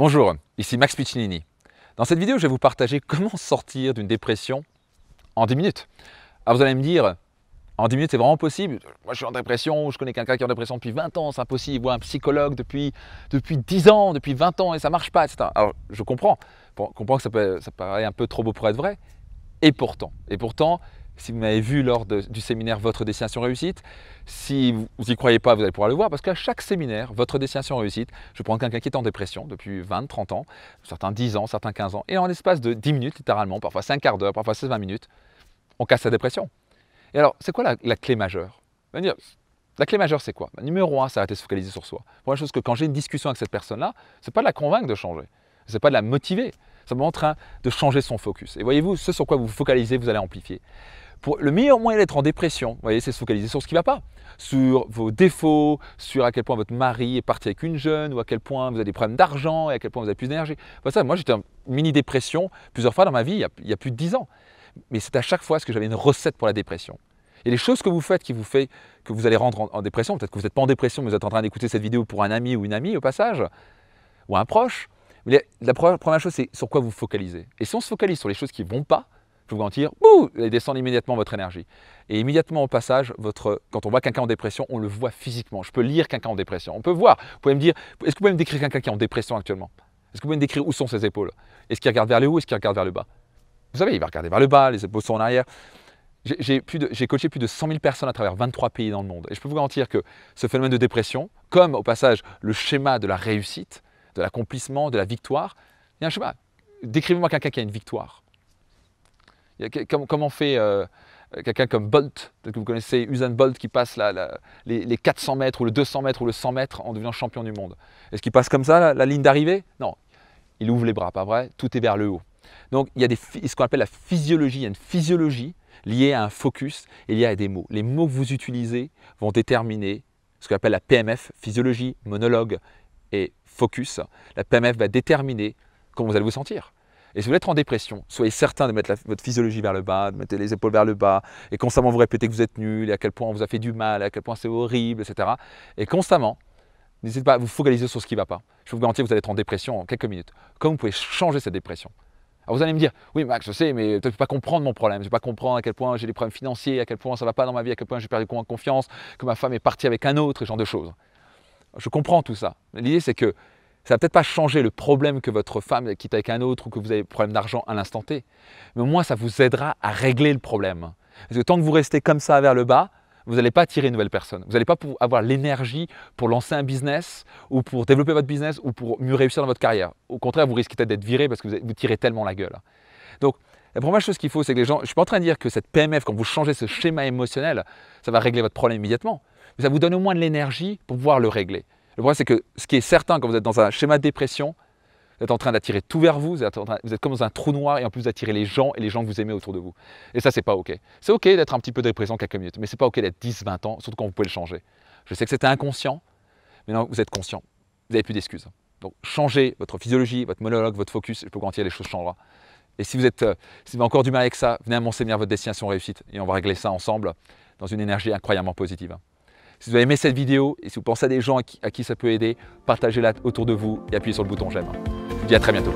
Bonjour, ici Max Piccinini. Dans cette vidéo, je vais vous partager comment sortir d'une dépression en 10 minutes. Alors vous allez me dire, en 10 minutes c'est vraiment possible Moi je suis en dépression, je connais quelqu'un qui est en dépression depuis 20 ans, c'est impossible, ou un psychologue depuis, depuis 10 ans, depuis 20 ans et ça ne marche pas, etc. Alors je comprends, je comprends que ça, peut, ça paraît un peu trop beau pour être vrai, et pourtant, et pourtant, si vous m'avez vu lors du séminaire Votre destination réussite, si vous n'y croyez pas, vous allez pouvoir le voir, parce qu'à chaque séminaire, Votre destination réussite, je prends quelqu'un qui est en dépression depuis 20, 30 ans, certains 10 ans, certains 15 ans, et en l'espace de 10 minutes, littéralement, parfois 5 quarts d'heure, parfois 16-20 minutes, on casse sa dépression. Et alors, c'est quoi la, clé majeure? La clé majeure, c'est quoi? Bah, Numéro un, c'est arrêter de se focaliser sur soi. Première chose que quand j'ai une discussion avec cette personne-là, c'est pas de la convaincre de changer, c'est pas de la motiver, c'est en train de changer son focus. Et voyez-vous, ce sur quoi vous focalisez, vous allez amplifier le meilleur moyen d'être en dépression, vous voyez, c'est se focaliser sur ce qui ne va pas, sur vos défauts, sur à quel point votre mari est parti avec une jeune, ou à quel point vous avez des problèmes d'argent, et à quel point vous avez plus d'énergie. ça, moi, j'étais en mini-dépression plusieurs fois dans ma vie, il y a, plus de dix ans. Mais c'est à chaque fois ce que j'avais une recette pour la dépression. Et les choses que vous faites qui vous fait que vous allez rendre en, dépression, peut-être que vous n'êtes pas en dépression, mais vous êtes en train d'écouter cette vidéo pour un ami ou une amie au passage, ou un proche, la première chose, c'est sur quoi vous focalisez. Et si on se focalise sur les choses qui ne vont pas, je vous garantir, vous allez descendre immédiatement votre énergie. Et immédiatement au passage, votre, quand on voit quelqu'un en dépression, on le voit physiquement. Je peux lire quelqu'un en dépression. On peut voir. Vous pouvez me dire, est-ce que vous pouvez me décrire quelqu'un qui est en dépression actuellement? Est-ce que vous pouvez me décrire où sont ses épaules? Est-ce qu'il regarde vers le haut? Est-ce qu'il regarde vers le bas? Vous savez, il va regarder vers le bas, les épaules sont en arrière. J'ai coaché plus de 100 000 personnes à travers 23 pays dans le monde. Et je peux vous garantir que ce phénomène de dépression, comme au passage le schéma de la réussite, de l'accomplissement, de la victoire, il y a un schéma. Décrivez-moi quelqu'un qui a une victoire comment fait euh, quelqu'un comme Bolt, que vous connaissez, Usain Bolt, qui passe les, 400 mètres ou le 200 mètres ou le 100 mètres en devenant champion du monde Est-ce qu'il passe comme ça, la, ligne d'arrivée? Non. Il ouvre les bras, pas vrai? Tout est vers le haut. Donc il y a ce qu'on appelle la physiologie. Il y a une physiologie liée à un focus et liée à des mots. Les mots que vous utilisez vont déterminer ce qu'on appelle la PMF, physiologie, monologue et focus. La PMF va déterminer comment vous allez vous sentir. Et si vous êtes en dépression, soyez certain de mettre votre physiologie vers le bas, de mettre les épaules vers le bas, et constamment vous répétez que vous êtes nul, et à quel point on vous a fait du mal, et à quel point c'est horrible, etc. Et constamment, n'hésitez pas à vous focaliser sur ce qui ne va pas. Je vous garantis vous allez être en dépression en quelques minutes. Comme vous pouvez changer cette dépression. Alors vous allez me dire, oui Max, je sais, mais tu ne peux pas comprendre mon problème, je ne peux pas comprendre à quel point j'ai des problèmes financiers, à quel point ça ne va pas dans ma vie, à quel point j'ai perdu confiance, que ma femme est partie avec un autre, ce genre de choses. Je comprends tout ça. L'idée c'est que ça va peut-être pas changer le problème que votre femme quitte avec un autre ou que vous avez problème d'argent à l'instant T, mais au moins ça vous aidera à régler le problème. Parce que tant que vous restez comme ça vers le bas, vous n'allez pas attirer une nouvelle personne. Vous n'allez pas avoir l'énergie pour lancer un business ou pour développer votre business ou pour mieux réussir dans votre carrière. Au contraire, vous risquez d'être viré parce que vous tirez tellement la gueule. Donc, la première chose qu'il faut, c'est que les gens, je ne suis pas en train de dire que cette PMF, quand vous changez ce schéma émotionnel, ça va régler votre problème immédiatement. Mais ça vous donne au moins de l'énergie pour pouvoir le régler. Le problème, c'est que ce qui est certain quand vous êtes dans un schéma de dépression, vous êtes en train d'attirer tout vers vous, vous êtes, comme dans un trou noir et en plus vous attirez les gens et les gens que vous aimez autour de vous. Et ça, c'est pas OK. C'est OK d'être un petit peu dépressant quelques minutes, mais c'est pas OK d'être 10, 20 ans, surtout quand vous pouvez le changer. Je sais que c'était inconscient, mais non, vous êtes conscient. Vous n'avez plus d'excuses. Donc, changez votre physiologie, votre monologue, votre focus, je peux garantir les choses changeront. Et si vous, êtes, euh, si vous avez encore du mal avec ça, venez à mon séminaire Votre Destination Réussite et on va régler ça ensemble dans une énergie incroyablement positive. Si vous avez aimé cette vidéo et si vous pensez à des gens à qui, ça peut aider, partagez-la autour de vous et appuyez sur le bouton j'aime. Je vous dis à très bientôt.